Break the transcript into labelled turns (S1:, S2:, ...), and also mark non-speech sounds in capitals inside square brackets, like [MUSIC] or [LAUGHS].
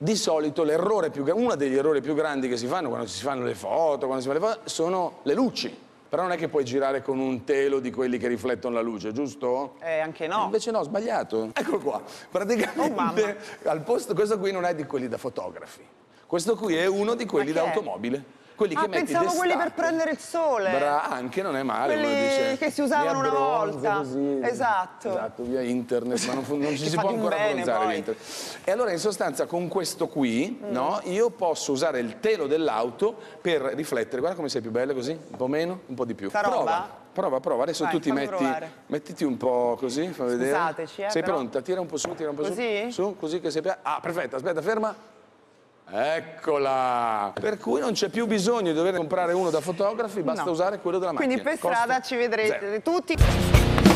S1: Di solito l'errore più uno degli errori più grandi che si fanno quando si fanno le foto, quando si fanno le foto, sono le luci. Però non è che puoi girare con un telo di quelli che riflettono la luce, giusto?
S2: Eh, anche no.
S1: Invece no, sbagliato. [LAUGHS] Eccolo qua. Praticamente al posto, questo qui non è di quelli da fotografi. Questo qui è uno di quelli da automobile. Quelli
S2: Ah,
S1: che metti
S2: pensavo quelli per prendere il sole.
S1: Bra- anche non è male.
S2: Quelli
S1: dice,
S2: che si usavano una volta.
S1: così.
S2: Esatto.
S1: Esatto, via internet, ma non, non ci [LAUGHS] si può ancora bronzare via internet. E allora in sostanza con questo qui,
S2: Mm.
S1: no, io posso usare il telo dell'auto per riflettere. Guarda come sei più bella così, un po' meno, un po' di più.
S2: Fa roba?
S1: Prova, prova, prova. Adesso
S2: Vai,
S1: tu ti metti,
S2: provare.
S1: mettiti un po' così, fa vedere.
S2: Scusateci, eh,
S1: Sei
S2: però.
S1: pronta? Tira un po' su, tira un po'
S2: Così?
S1: su. Su, così che sei... Ah, perfetto, aspetta, ferma. Eccola! Per cui non c'è più bisogno di dover comprare uno da fotografi, basta
S2: No.
S1: usare quello della macchina.
S2: Quindi per
S1: Costa
S2: strada ci vedrete
S1: zero.
S2: tutti.